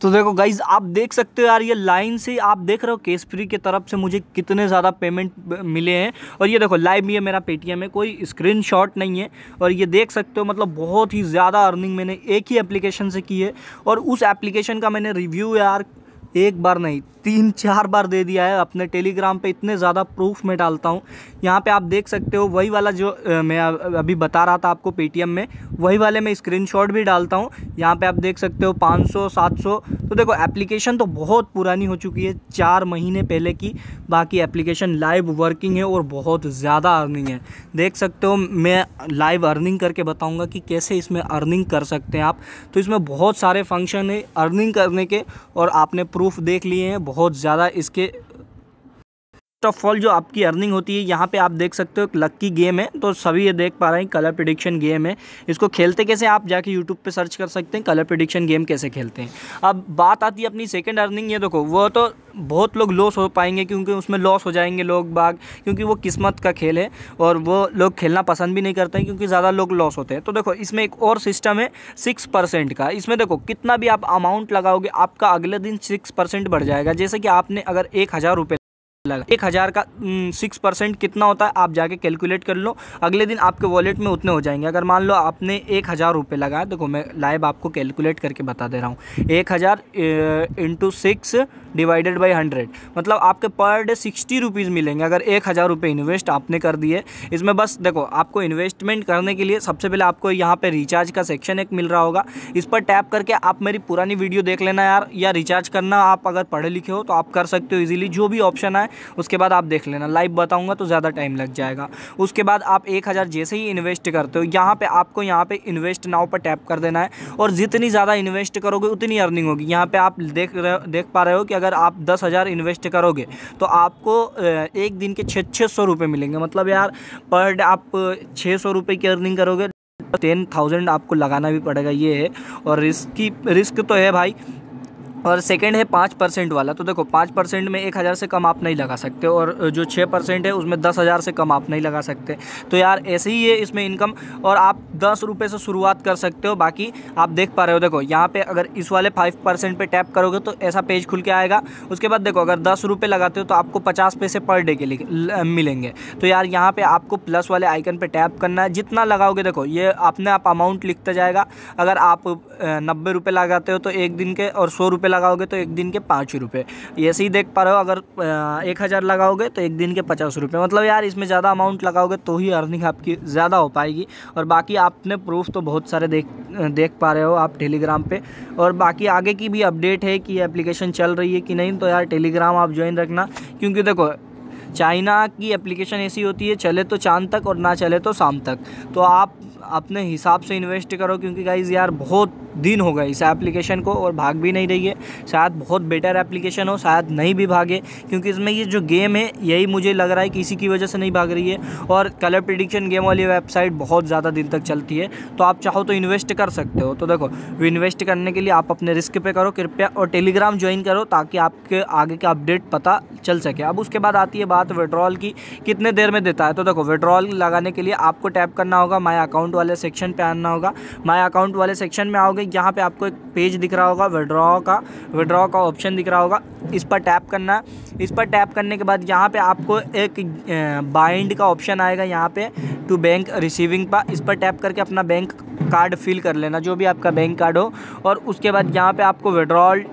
तो देखो गाइज़ आप देख सकते हो यार, ये लाइन से आप देख रहे हो केस फ्री की तरफ़ से मुझे कितने ज़्यादा पेमेंट मिले हैं। और ये देखो लाइव ये मेरा पेटीएम है कोई स्क्रीन शॉट नहीं है। और ये देख सकते हो मतलब बहुत ही ज़्यादा अर्निंग मैंने एक ही एप्लीकेशन से की है। और उस एप्लीकेशन का मैंने रिव्यू यार एक बार नहीं तीन चार बार दे दिया है। अपने टेलीग्राम पे इतने ज़्यादा प्रूफ में डालता हूँ। यहाँ पे आप देख सकते हो, वही वाला जो मैं अभी बता रहा था आपको पेटीएम में, वही वाले मैं स्क्रीनशॉट भी डालता हूँ। यहाँ पे आप देख सकते हो 500 700 तो देखो एप्लीकेशन तो बहुत पुरानी हो चुकी है, चार महीने पहले की। बाकी एप्लीकेशन लाइव वर्किंग है और बहुत ज़्यादा अर्निंग है। देख सकते हो, मैं लाइव अर्निंग करके बताऊँगा कि कैसे इसमें अर्निंग कर सकते हैं आप। तो इसमें बहुत सारे फ़ंक्शन है अर्निंग करने के और आपने प्रूफ देख लिए हैं बहुत ज़्यादा इसके फ़र्स्ट ऑफ़ ऑल जो आपकी अर्निंग होती है, यहाँ पे आप देख सकते हो एक लक्की गेम है तो सभी ये देख पा रहे हैं कलर प्रिडिक्शन गेम है। इसको खेलते कैसे आप जाके यूट्यूब पे सर्च कर सकते हैं कलर प्रिडिक्शन गेम कैसे खेलते हैं। अब बात आती है अपनी सेकंड अर्निंग ये देखो, वो तो बहुत लोग लॉस हो पाएँगे क्योंकि उसमें लॉस हो जाएँगे लोग बाग, क्योंकि वो किस्मत का खेल है और वो लोग खेलना पसंद भी नहीं करते हैं क्योंकि ज़्यादा लोग लॉस होते हैं। तो देखो, इसमें एक और सिस्टम है सिक्स परसेंट का। इसमें देखो, कितना भी आप अमाउंट लगाओगे, आपका अगले दिन सिक्स परसेंट बढ़ जाएगा। जैसे कि आपने अगर एक हज़ार रुपये लगा। एक हज़ार का सिक्स परसेंट कितना होता है, आप जाके कैलकुलेट कर लो। अगले दिन आपके वॉलेट में उतने हो जाएँगे। अगर मान लो आपने एक हज़ार रुपये लगाया, देखो मैं लाइव आपको कैलकुलेट करके बता दे रहा हूँ। एक हज़ार into six divided by hundred मतलब आपके पर डे सिक्सटी रुपीज़ मिलेंगे। अगर एक हज़ार रुपये इन्वेस्ट आपने कर दिए, इसमें बस देखो, आपको इन्वेस्टमेंट करने के लिए सबसे पहले आपको यहाँ पे रिचार्ज का सेक्शन एक मिल रहा होगा। इस पर टैप करके आप मेरी पुरानी वीडियो देख लेना यार, या रिचार्ज करना आप अगर पढ़े लिखे हो तो आप कर सकते हो इजीली जो भी ऑप्शन आए उसके बाद आप देख लेना लाइव बताऊँगा तो ज़्यादा टाइम लग जाएगा। उसके बाद आप एक हज़ार जैसे ही इन्वेस्ट करते हो, यहाँ पर आपको यहाँ पर इन्वेस्ट नाव पर टैप कर देना है और जितनी ज़्यादा इन्वेस्ट करोगे, उतनी अर्निंग होगी। यहाँ पर आप देख रहे देख पा रहे हो कि अगर आप दस हज़ार इन्वेस्ट करोगे तो आपको एक दिन के छः छः सौ रुपये मिलेंगे। मतलब यार पर डे आप छः सौ की अर्निंग करोगे टेन थाउज़ेंड आपको लगाना भी पड़ेगा ये। है और रिस्क की रिस्क तो है भाई और सेकेंड है पाँच परसेंट वाला। तो देखो, पाँच परसेंट में एक हज़ार से कम आप नहीं लगा सकते और जो छः परसेंट है, उसमें दस हज़ार से कम आप नहीं लगा सकते। तो यार, ऐसे ही है इसमें इनकम और आप दस रुपये से शुरुआत कर सकते हो। बाकी आप देख पा रहे हो, देखो, यहाँ पे अगर इस वाले फाइव परसेंट पर टैप करोगे तो ऐसा पेज खुल के आएगा। उसके बाद देखो, अगर दस रुपये लगाते हो तो आपको पचास पैसे पर डे के लिए मिलेंगे। तो यार, यहाँ पर आपको प्लस वाले आइकन पर टैप करना है। जितना लगाओगे, देखो, ये अपने आप अमाउंट लिखता जाएगा। अगर आप नब्बे रुपये लगाते हो तो एक दिन के और सौ रुपये लगाओगे तो एक दिन के पाँच रुपये ऐसे ही देख पा रहे हो, अगर एक हज़ार लगाओगे तो एक दिन के पचास रुपये मतलब यार, इसमें ज़्यादा अमाउंट लगाओगे तो ही अर्निंग आपकी ज़्यादा हो पाएगी। और बाकी आपने प्रूफ तो बहुत सारे देख देख पा रहे हो आप टेलीग्राम पे। और बाकी आगे की भी अपडेट है कि एप्लीकेशन चल रही है कि नहीं तो यार टेलीग्राम आप ज्वाइन रखना। क्योंकि देखो चाइना की एप्लीकेशन ऐसी होती है, चले तो चाँद तक और ना चले तो शाम तक। तो आप अपने हिसाब से इन्वेस्ट करो, क्योंकि गाइज़ यार, बहुत दिन हो गए इस एप्लीकेशन को और भाग भी नहीं रही है। शायद बहुत बेटर एप्लीकेशन हो, शायद नहीं भी भागे, क्योंकि इसमें ये जो गेम है, यही मुझे लग रहा है कि इसी की वजह से नहीं भाग रही है। और कलर प्रिडिक्शन गेम वाली वेबसाइट बहुत ज़्यादा दिन तक चलती है। तो आप चाहो तो इन्वेस्ट कर सकते हो। तो देखो इन्वेस्ट करने के लिए आप अपने रिस्क पे करो, कृपया, और टेलीग्राम ज्वाइन करो, ताकि आपके आगे का अपडेट पता चल सके। अब उसके बाद आती है बात विड्रॉल की, कितने देर में देता है? तो देखो विड्रॉल लगाने के लिए आपको टैप करना होगा माई अकाउंट वाले सेक्शन पर आना होगा। माई अकाउंट वाले सेक्शन में आओगे यहाँ पे आपको एक पेज दिख रहा होगा विड्रॉ का विड्रॉ का ऑप्शन दिख रहा होगा। इस पर टैप करना है। इस पर टैप करने के बाद यहाँ पे आपको एक बाइंड का ऑप्शन आएगा यहाँ पे टू बैंक रिसीविंग पर। इस पर टैप करके अपना बैंक कार्ड फिल कर लेना, जो भी आपका बैंक कार्ड हो। और उसके बाद यहाँ पे आपको विड्रॉल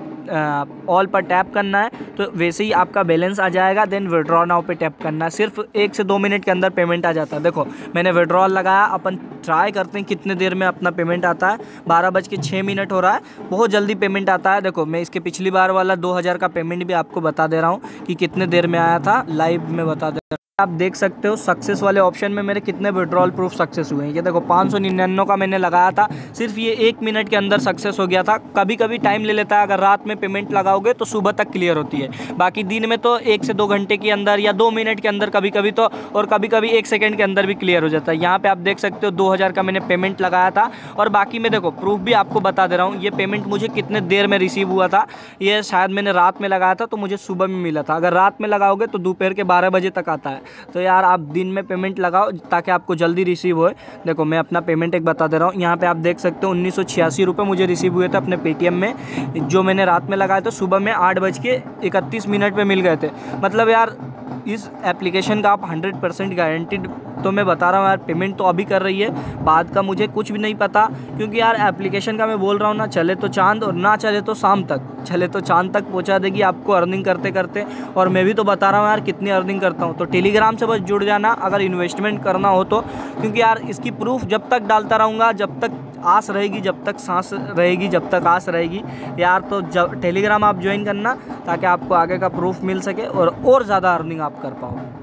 ऑल पर टैप करना है तो वैसे ही आपका बैलेंस आ जाएगा देन विड्रॉ नाउ पे टैप करना है। सिर्फ़ एक से दो मिनट के अंदर पेमेंट आ जाता है। देखो, मैंने विड्रॉल लगाया, अपन ट्राई करते हैं कितने देर में अपना पेमेंट आता है। बारह बज के छः मिनट हो रहा है, बहुत जल्दी पेमेंट आता है। देखो, मैं इसके पिछली बार वाला दो हज़ार का पेमेंट भी आपको बता दे रहा हूँ कि कितने देर में आया था लाइव में बता दे आप देख सकते हो सक्सेस वाले ऑप्शन में मेरे कितने विड्रॉल प्रूफ सक्सेस हुए हैं। ये देखो, पाँच सौ निन्यानवे का मैंने लगाया था, सिर्फ़ ये एक मिनट के अंदर सक्सेस हो गया था। कभी कभी टाइम ले लेता है, अगर रात में पेमेंट लगाओगे तो सुबह तक क्लियर होती है। बाकी दिन में तो एक से दो घंटे के अंदर या दो मिनट के अंदर कभी कभी तो और कभी कभी एक सेकेंड के अंदर भी क्लियर हो जाता है। यहाँ पर आप देख सकते हो, दो हज़ार का मैंने पेमेंट लगाया था। और बाकी मैं देखो प्रूफ भी आपको बता दे रहा हूँ, ये पेमेंट मुझे कितने देर में रिसीव हुआ था। ये शायद मैंने रात में लगाया था तो मुझे सुबह में मिला था। अगर रात में लगाओगे तो दोपहर के बारह बजे तक आता है। तो यार आप दिन में पेमेंट लगाओ ताकि आपको जल्दी रिसीव होए। देखो, मैं अपना पेमेंट एक बता दे रहा हूँ। यहाँ पे आप देख सकते हो, उन्नीस सौ मुझे रिसीव हुए थे अपने पेटीएम में। जो मैंने रात में लगाया था, सुबह में आठ बज के इकतीस मिनट पर मिल गए थे। मतलब यार, इस एप्लीकेशन का आप हंड्रेड परसेंट गारंटीड तो मैं बता रहा हूँ यार पेमेंट तो अभी कर रही है, बाद का मुझे कुछ भी नहीं पता, क्योंकि यार एप्लीकेशन का मैं बोल रहा हूँ ना, चले तो चाँद और ना चले तो शाम तक, चले तो चाँद तक पहुँचा देगी आपको अर्निंग करते करते, और मैं भी तो बता रहा हूँ यार कितनी अर्निंग करता हूँ। तो टेलीग्राम से बस जुड़ जाना, अगर इन्वेस्टमेंट करना हो तो क्योंकि यार इसकी प्रूफ जब तक डालता रहूँगा, जब तक आस रहेगी, जब तक सांस रहेगी, जब तक आस रहेगी, यार तो जब टेलीग्राम आप ज्वाइन करना, ताकि आपको आगे का प्रूफ मिल सके और और ज़्यादा अर्निंग आप कर पाओ।